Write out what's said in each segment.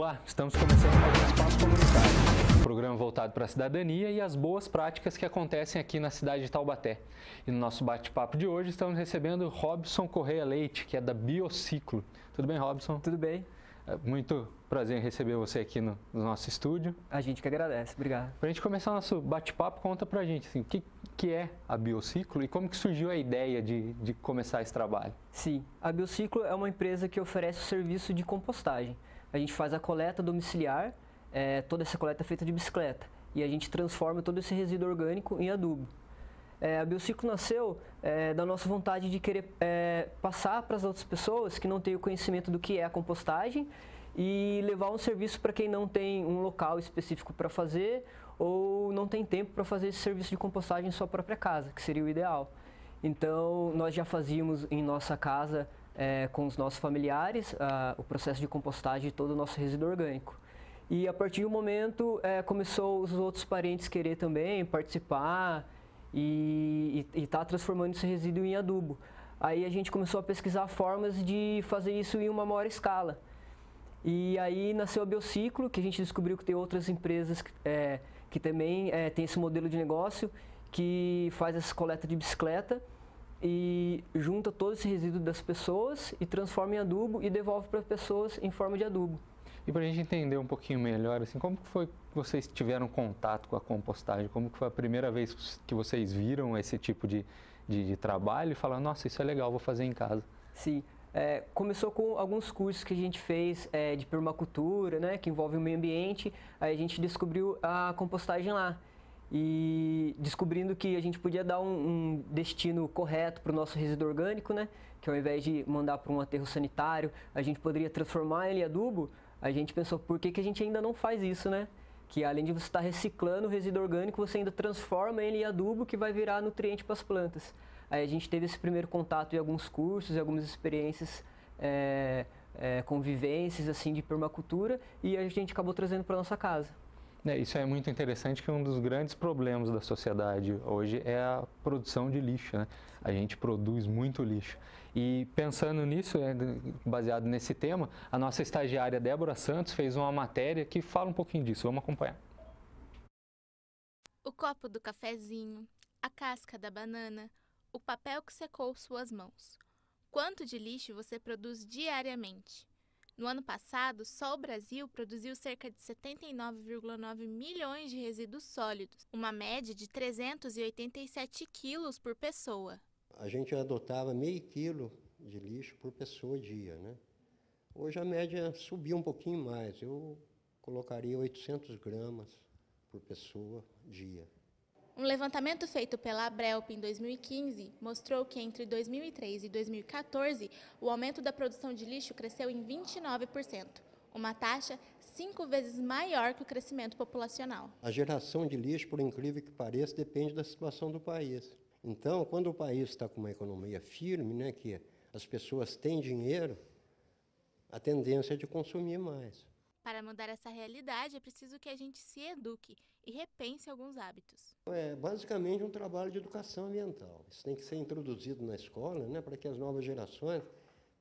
Olá, estamos começando mais um Espaço Comunitário, um programa voltado para a cidadania e as boas práticas que acontecem aqui na cidade de Taubaté. E no nosso bate-papo de hoje estamos recebendo Robson Correia Leite, que é da Biociclo. Tudo bem, Robson? Tudo bem. É muito prazer em receber você aqui no, no nosso estúdio. A gente que agradece, obrigado. Para a gente começar o nosso bate-papo, conta para a gente assim, o que, que é a Biociclo e como que surgiu a ideia de, de começar esse trabalho. Sim, a Biociclo é uma empresa que oferece o serviço de compostagem. A gente faz a coleta domiciliar, é, toda essa coleta é feita de bicicleta, e a gente transforma todo esse resíduo orgânico em adubo. É, a Biociclo nasceu é, da nossa vontade de querer é, passar para as outras pessoas que não têm o conhecimento do que é a compostagem e levar um serviço para quem não tem um local específico para fazer ou não tem tempo para fazer esse serviço de compostagem em sua própria casa, que seria o ideal. Então, nós já fazíamos em nossa casa, é, com os nossos familiares, o processo de compostagem de todo o nosso resíduo orgânico. E a partir do momento, é, começou os outros parentes querer também participar, e está transformando esse resíduo em adubo. Aí a gente começou a pesquisar formas de fazer isso em uma maior escala. E aí nasceu a Biociclo, que a gente descobriu que tem outras empresas é, que também é, tem esse modelo de negócio, que faz essa coleta de bicicleta e junta todo esse resíduo das pessoas e transforma em adubo e devolve para as pessoas em forma de adubo. E para a gente entender um pouquinho melhor, assim, como que foi que vocês tiveram contato com a compostagem? Como que foi a primeira vez que vocês viram esse tipo de, de, de trabalho e falaram, nossa, isso é legal, vou fazer em casa? Sim. É, começou com alguns cursos que a gente fez é, de permacultura, né, que envolve o meio ambiente. Aí a gente descobriu a compostagem lá e descobrindo que a gente podia dar um, um destino correto para o nosso resíduo orgânico, né, que ao invés de mandar para um aterro sanitário, a gente poderia transformar ele em adubo a gente pensou, por que, que a gente ainda não faz isso, né? Que além de você estar reciclando o resíduo orgânico, você ainda transforma ele em adubo que vai virar nutriente para as plantas. Aí a gente teve esse primeiro contato em alguns cursos, e algumas experiências é, é, convivências assim de permacultura e a gente acabou trazendo para nossa casa. É, isso é muito interessante que um dos grandes problemas da sociedade hoje é a produção de lixo. Né? A gente produz muito lixo. E pensando nisso, é, baseado nesse tema, a nossa estagiária Débora Santos fez uma matéria que fala um pouquinho disso. Vamos acompanhar. O copo do cafezinho, a casca da banana, o papel que secou suas mãos. Quanto de lixo você produz diariamente? No ano passado, só o Brasil produziu cerca de 79,9 milhões de resíduos sólidos, uma média de 387 quilos por pessoa. A gente adotava meio quilo de lixo por pessoa dia, né? Hoje a média subiu um pouquinho mais, eu colocaria 800 gramas por pessoa dia. Um levantamento feito pela Abrelp em 2015 mostrou que entre 2003 e 2014 o aumento da produção de lixo cresceu em 29%, uma taxa cinco vezes maior que o crescimento populacional. A geração de lixo, por incrível que pareça, depende da situação do país. Então, quando o país está com uma economia firme, né, que as pessoas têm dinheiro, a tendência é de consumir mais. Para mudar essa realidade, é preciso que a gente se eduque e repense alguns hábitos. É basicamente um trabalho de educação ambiental. Isso tem que ser introduzido na escola, né, para que as novas gerações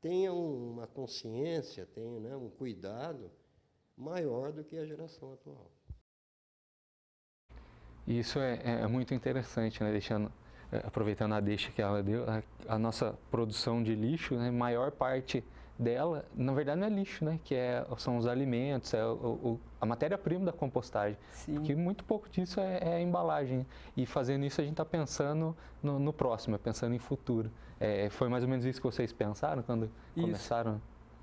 tenham uma consciência, tenham né, um cuidado maior do que a geração atual. Isso é, é muito interessante, né, deixando é, aproveitando a deixa que ela deu, a, a nossa produção de lixo, né, maior parte dela, na verdade não é lixo, né? Que é, são os alimentos, é o, o, a matéria-prima da compostagem. Sim. Que muito pouco disso é, é, a embalagem. E fazendo isso a gente está pensando no, no, próximo, é pensando em futuro. É, foi mais ou menos isso que vocês pensaram quando isso. começaram?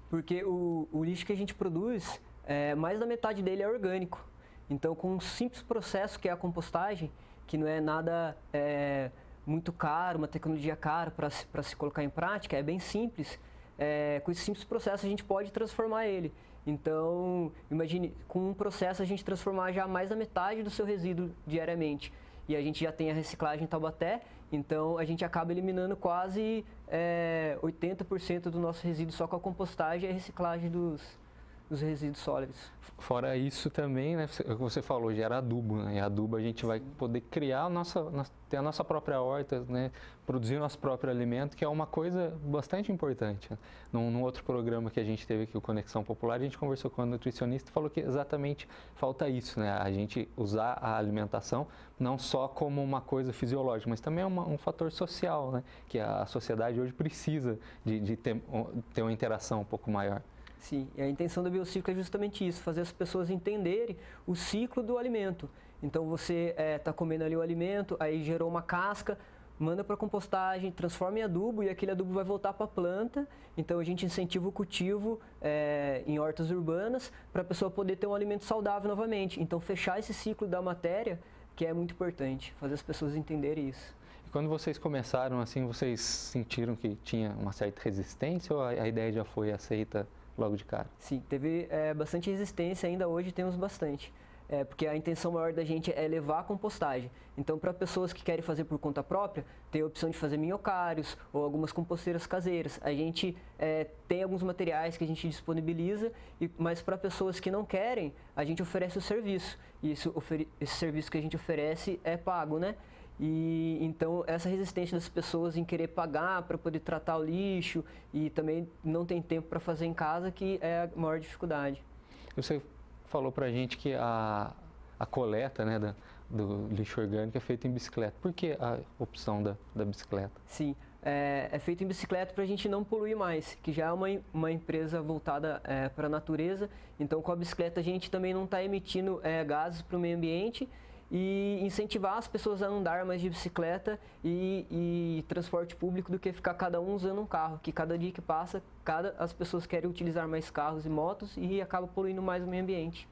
Porque o, o lixo que a gente produz, é, mais da metade dele é orgânico. Então, com um simples processo que é a compostagem, que não é nada é, muito caro, uma tecnologia cara para se colocar em prática, é bem simples é, com esse simples processo a gente pode transformar ele. Então, imagine, com um processo a gente transformar já mais da metade do seu resíduo diariamente. E a gente já tem a reciclagem em Taubaté, então a gente acaba eliminando quase é, 80% do nosso resíduo só com a compostagem e a reciclagem dos, dos resíduos sólidos. Fora isso também, né, é você falou, gera adubo, né? E adubo a gente vai poder criar a nossa, ter a nossa própria horta, né? Produzir nosso próprio alimento, que é uma coisa bastante importante. Né? Num, num, outro programa que a gente teve aqui, o Conexão Popular, a gente conversou com a nutricionista e falou que exatamente falta isso, né? A gente usar a alimentação não só como uma coisa fisiológica, mas também é uma, um fator social, né? Que a sociedade hoje precisa de, de ter, ter uma interação um pouco maior. Sim, e a intenção do biociclo é justamente isso, fazer as pessoas entenderem o ciclo do alimento. Então você está é, tá comendo ali o alimento, aí gerou uma casca, manda para compostagem, transforma em adubo e aquele adubo vai voltar para a planta. Então a gente incentiva o cultivo é, em hortas urbanas para a pessoa poder ter um alimento saudável novamente. Então fechar esse ciclo da matéria que é muito importante, fazer as pessoas entenderem isso. E quando vocês começaram assim, vocês sentiram que tinha uma certa resistência ou a, a ideia já foi aceita logo de cara? Sim, teve é, bastante resistência, ainda hoje temos bastante. É, porque a intenção maior da gente é levar a compostagem. Então, para pessoas que querem fazer por conta própria, tem a opção de fazer minhocários ou algumas composteiras caseiras. A gente é, tem alguns materiais que a gente disponibiliza, e, mas para pessoas que não querem, a gente oferece o serviço. E isso, esse serviço que a gente oferece é pago, né? E então essa resistência das pessoas em querer pagar para poder tratar o lixo e também não tem tempo para fazer em casa que é a maior dificuldade. Você falou para a gente que a, a coleta né, da, do lixo orgânico é feita em bicicleta. Por que a opção da, da bicicleta? Sim, é, é feito em bicicleta para a gente não poluir mais, que já é uma, uma empresa voltada é, para a natureza. Então com a bicicleta a gente também não está emitindo é, gases para o meio ambiente e incentivar as pessoas a andar mais de bicicleta e, e, transporte público do que ficar cada um usando um carro, que cada dia que passa, cada, as pessoas querem utilizar mais carros e motos e acaba poluindo mais o meio ambiente.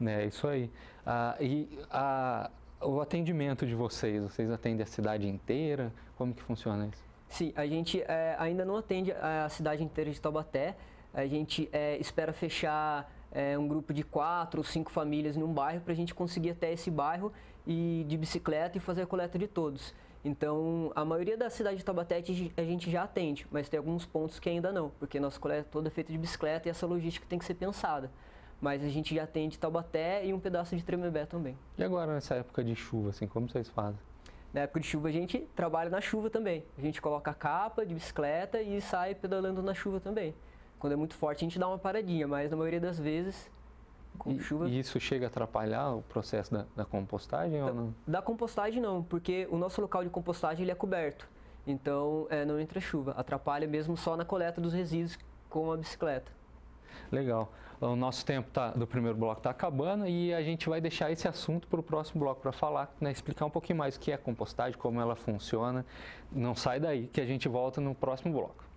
É isso aí. Ah, e a, o atendimento de vocês, vocês atendem a cidade inteira? Como que funciona isso? Sim, a gente é, ainda não atende a cidade inteira de Taubaté. A gente é, espera fechar é, um grupo de quatro ou cinco famílias num bairro para a gente conseguir até esse bairro e de bicicleta e fazer a coleta de todos. Então, a maioria da cidade de Taubaté a gente já atende, mas tem alguns pontos que ainda não, porque nossa coleta toda é feita de bicicleta e essa logística tem que ser pensada. Mas a gente já atende Taubaté e um pedaço de Tremembé também. E agora, nessa época de chuva, assim, como vocês fazem? Na época de chuva a gente trabalha na chuva também. A gente coloca a capa de bicicleta e sai pedalando na chuva também. Quando é muito forte, a gente dá uma paradinha, mas na maioria das vezes, com e, chuva. E isso chega a atrapalhar o processo da, da compostagem da, ou não? Da compostagem não, porque o nosso local de compostagem ele é coberto. Então é, não entra chuva. Atrapalha mesmo só na coleta dos resíduos com a bicicleta. Legal. O nosso tempo tá, do primeiro bloco está acabando e a gente vai deixar esse assunto para o próximo bloco para falar, né, explicar um pouquinho mais o que é compostagem, como ela funciona. Não sai daí que a gente volta no próximo bloco.